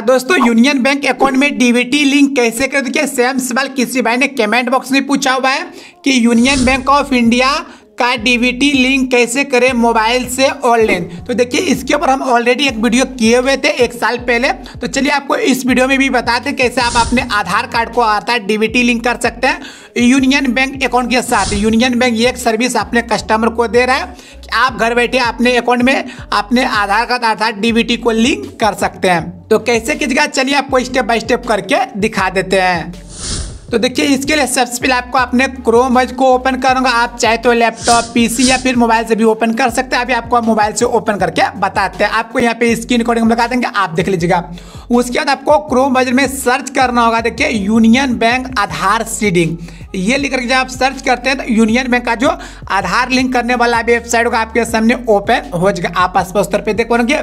दोस्तों union bank account में DBT link कैसे कर? देखिए सेम सवाल किसी भाई ने कमेंट बॉक्स में पूछा हुआ है कि यूनियन बैंक ऑफ़ इंडिया का डीबीटी लिंक कैसे करें मोबाइल से ऑनलाइन? तो देखिए, इसके ऊपर हम ऑलरेडी एक वीडियो किए हुए थे एक साल पहले। तो चलिए आपको इस वीडियो में भी बताते कैसे आप अपने आधार कार्ड को आता है डीबीटी लिंक कर सकते हैं। यूनियन बैंक अकाउंट के साथ यूनियन बैंक ये एक सर्विस अपने कस्टमर को दे रहा है कि आप घर बैठे अपने अकाउंट में अपने आधार कार्ड अर्थात डीबीटी को लिंक कर सकते हैं। तो कैसे कीजिएगा? चलिए आपको स्टेप बाय स्टेप करके दिखा देते हैं। तो देखिए, इसके लिए सबसे पहले आपको अपने क्रोम वज को ओपन करूँगा। आप चाहे तो लैपटॉप पीसी या फिर मोबाइल से भी ओपन कर सकते हैं। अभी आपको मोबाइल से ओपन करके बताते हैं। आपको यहाँ पे स्क्रीन रिकॉर्डिंग लगा देंगे। आप देख लीजिएगा। उसके बाद आपको क्रोम वर्जन में सर्च करना होगा। देखिए यूनियन बैंक आधार सीडिंग ये लिख करके जब आप सर्च करते हैं तो यूनियन बैंक का जो आधार लिंक करने वाला वेबसाइट होगा, आपके सामने ओपन हो जाएगा। आप आसपास स्तर पे देख पाएँगे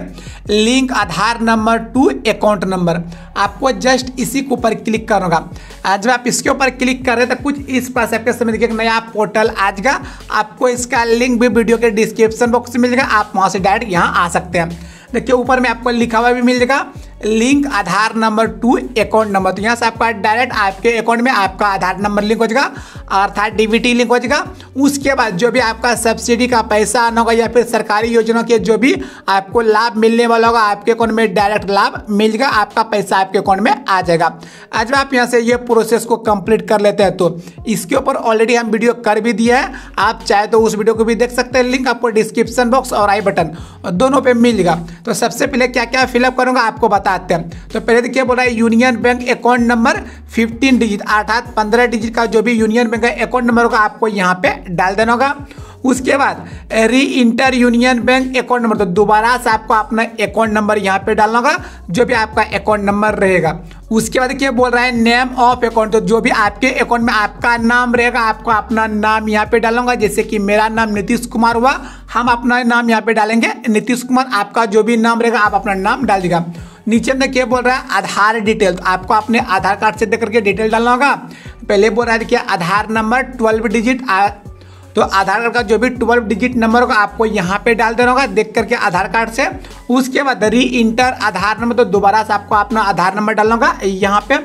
link Aadhaar number to account number आपको जस्ट इसी के ऊपर क्लिक करना होगा। जब आप इसके ऊपर क्लिक कर रहे तो कुछ इस पास आपके समय देखिए नया पोर्टल आ जाएगा। आपको इसका लिंक भी वीडियो के डिस्क्रिप्शन बॉक्स में मिल जाएगा। आप वहाँ से डायरेक्ट यहाँ आ सकते हैं। देखिए, ऊपर में आपको लिखा हुआ भी मिल जाएगा। Link Aadhaar number to account number तो यहाँ से आपका डायरेक्ट आपके अकाउंट में आपका आधार नंबर लिंक हो जाएगा। अर्थात डीबीटी लिंक हो जाएगा। उसके बाद जो भी आपका सब्सिडी का पैसा आना होगा या फिर सरकारी योजना के जो भी आपको लाभ मिलने वाला होगा, आपके अकाउंट में डायरेक्ट लाभ मिल जाएगा, आपका पैसा आपके अकाउंट में आ जाएगा। आज आप यहाँ से ये प्रोसेस को कंप्लीट कर लेते हैं तो इसके ऊपर ऑलरेडी हम वीडियो कर भी दिया है। आप चाहे तो उस वीडियो को भी देख सकते हैं। लिंक आपको डिस्क्रिप्शन बॉक्स और आई बटन दोनों पे मिल जाएगा। तो सबसे पहले क्या क्या फिलअप करूँगा आपको बताते हैं। तो पहले देखिए बोल है union bank account number 15 digit, अर्थात 15 डिजिट का जो भी यूनियन बैंक का अकाउंट नंबर होगा, आपको यहाँ पे डाल देना होगा। उसके बाद, reenter union bank account number तो दोबारा से आपको अपना अकाउंट नंबर यहाँ पे डालना होगा, जो भी आपका अकाउंट नंबर रहेगा। उसके बाद क्या बोल रहा है? नेम ऑफ़ अकाउंट तो जो भी आपके अकाउंट में आपका नाम रहेगा, आपको अपना नाम यहाँ पे डालूँगा जैसे कि मेरा नाम नीतीश कुमार हुआ, हम अपना नाम यहाँ पे डालेंगे। नीतीश कुमार, आपका जो भी नाम रहेगा, आप अपना नाम डाल दीजिएगा। नीचे में क्या बोल रहा है? आधार डिटेल तो आपको अपने आधार कार्ड से देख करके डिटेल डालना होगा। पहले बोल रहा है कि आधार नंबर ट्वेल्व डिजिट तो आधार कार्ड का जो भी ट्वेल्व डिजिट नंबर होगा, आपको यहाँ पे डाल देना होगा, देख करके आधार कार्ड से। उसके बाद री इंटर आधार नंबर तो दोबारा से आपको अपना आधार नंबर डालना होगा, यहाँ पे।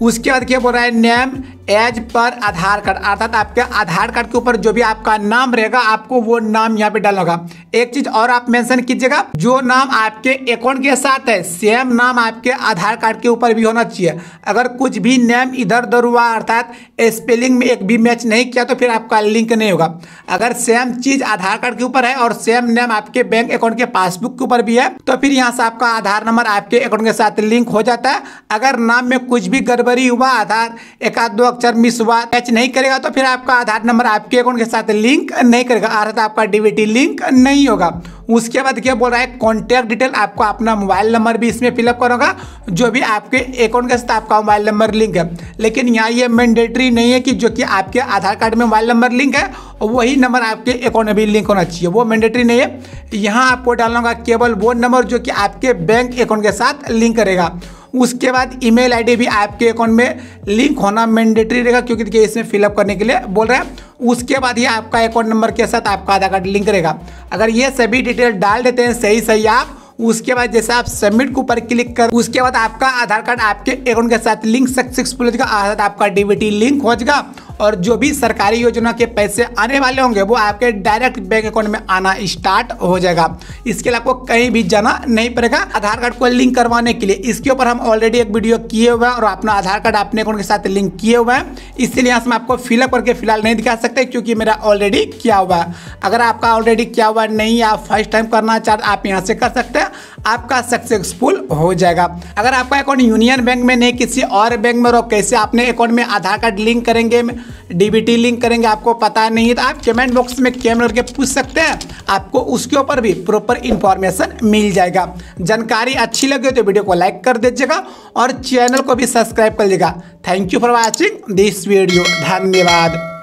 उसके बाद क्या बोल रहा है? नेम एज पर आधार कार्ड, अर्थात आपके आधार कार्ड के ऊपर जो भी आपका नाम रहेगा, आपको वो नाम यहाँ पे डालना होगा। एक चीज़ और आप मेंशन कीजिएगा, जो नाम आपके अकाउंट के साथ है, सेम नाम आपके आधार कार्ड के ऊपर भी होना चाहिए। अगर कुछ भी नेम इधर उधर हुआ, अर्थात स्पेलिंग में एक भी मैच नहीं किया तो फिर आपका लिंक नहीं होगा। अगर सेम चीज़ आधार कार्ड के ऊपर है और सेम नेम आपके बैंक अकाउंट के पासबुक के ऊपर भी है तो फिर यहाँ से आपका आधार नंबर आपके अकाउंट के साथ लिंक हो जाता है। अगर नाम में कुछ भी गड़बड़ी हुआ, आधार एक आध दो अक्षर मिस हुआ मैच नहीं करेगा तो फिर आपका आधार नंबर आपके अकाउंट के साथ लिंक नहीं करेगा। अर्थात आपका डीबीटी लिंक नहीं होगा। उसके बाद क्या बोल रहा है कॉन्टैक्ट डिटेल आपको अपना मोबाइल नंबर भी इसमें फिलअप करोगा, जो भी आपके अकाउंट के साथ आपका मोबाइल नंबर लिंक है। लेकिन यहाँ ये मैंडेटरी नहीं है कि जो कि आपके आधार कार्ड में मोबाइल नंबर लिंक है और वही नंबर आपके अकाउंट में भी लिंक होना चाहिए। वो मैंडेटरी नहीं है। यहाँ आपको डालना होगा केवल वो नंबर जो कि आपके बैंक अकाउंट के साथ लिंक करेगा। उसके बाद ईमेल आईडी भी आपके अकाउंट में लिंक होना मैंडेटरी रहेगा, क्योंकि देखिए इसमें फिलअप करने के लिए बोल रहे हैं। उसके बाद ही आपका अकाउंट नंबर के साथ आपका आधार कार्ड लिंक रहेगा। अगर ये सभी डिटेल डाल देते हैं सही सही आप, उसके बाद जैसे आप सबमिट के ऊपर क्लिक कर, उसके बाद आपका आधार कार्ड आपके अकाउंट के साथ लिंक सक्सेसफुल हो जाएगा, आधार आपका डीबीटी लिंक हो जाएगा। और जो भी सरकारी योजना के पैसे आने वाले होंगे, वो आपके डायरेक्ट बैंक अकाउंट में आना स्टार्ट हो जाएगा। इसके लिए आपको कहीं भी जाना नहीं पड़ेगा। आधार कार्ड को लिंक करवाने के लिए इसके ऊपर हम ऑलरेडी एक वीडियो किए हुए हैं और अपना आधार कार्ड अपने अकाउंट के साथ लिंक किए हुए हैं। इसलिए यहाँ से मैं आपको फिलअप करके फ़िलहाल नहीं दिखा सकते क्योंकि मेरा ऑलरेडी किया हुआ है। अगर आपका ऑलरेडी किया हुआ नहीं आप फ़र्स्ट टाइम करना चाहते आप यहाँ से कर सकते हैं। आपका सक्सेसफुल हो जाएगा। अगर आपका अकाउंट यूनियन बैंक में नहीं, किसी और बैंक में रहो, कैसे अपने अकाउंट में आधार कार्ड लिंक करेंगे डीबीटी लिंक करेंगे, आपको पता नहीं है तो आप कमेंट बॉक्स में कैम करके पूछ सकते हैं। आपको उसके ऊपर भी प्रॉपर इंफॉर्मेशन मिल जाएगा। जानकारी अच्छी लगे तो वीडियो को लाइक कर दीजिएगा और चैनल को भी सब्सक्राइब कर लीजिएगा। Thank you for watching this video धन्यवाद।